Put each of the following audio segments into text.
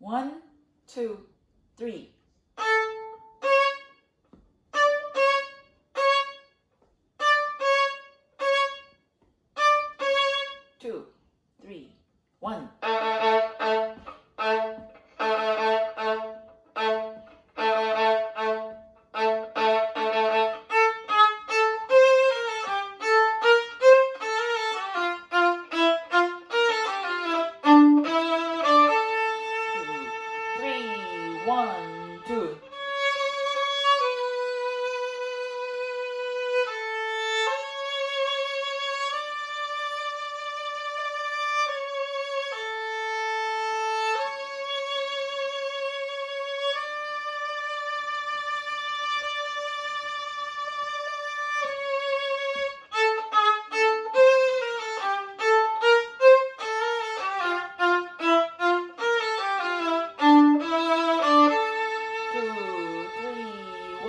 One, two, three. One, two.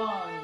long.